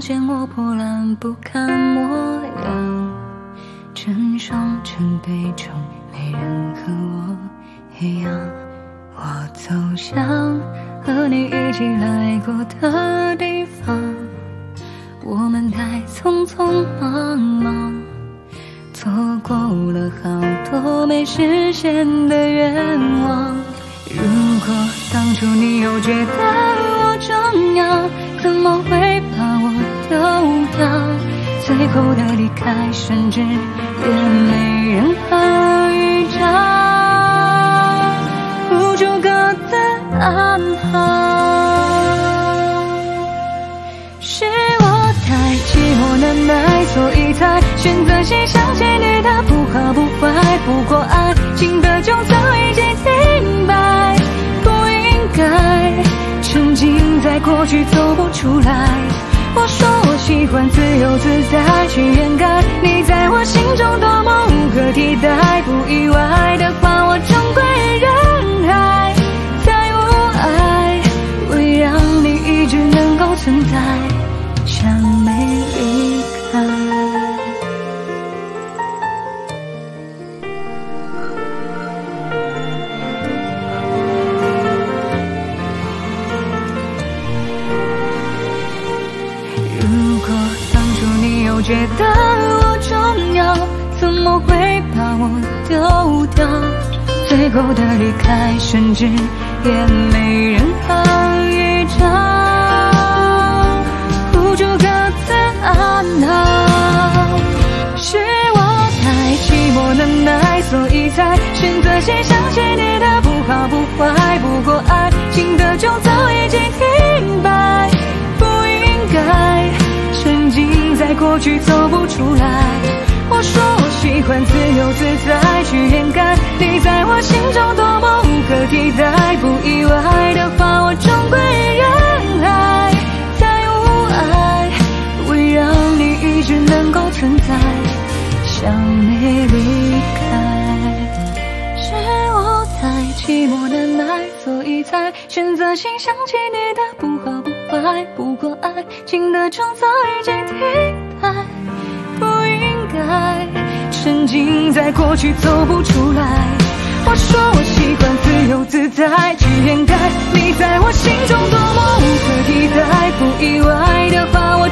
见我破烂不堪模样，成双成对中没人和我一样。我走向和你一起来过的地方，我们太匆匆忙忙，错过了好多没实现的愿望。如果当初你又觉得，怎么会把我丢掉？最后的离开，甚至也没任何预兆。安好，是我太寂寞难耐，所以才选择过去走不出来。我说我喜欢自由自在，去掩盖你在我心中多么无可替代。不意外的话，我终归人海。再无爱，唯让你一直能够存在，像美怎么会把我丢掉？最后的离开，甚至也没人好预兆。是我太寂寞难耐，所以才选择先想起你的不好不坏。不过爱情的钟早已经停摆，不应该沉浸在过去走不出来。我说喜欢自由自在，去掩盖你在我心中多么无可替代。不意外的话，我终归人海。一直能够存在，想你离开。是我太寂寞难耐，所以才选择性想起你的不好不坏。不过爱情的钟早已经停摆，经在过去走不出来我说我喜欢自由自在去掩盖你在我心中多么无可替代不意外的话我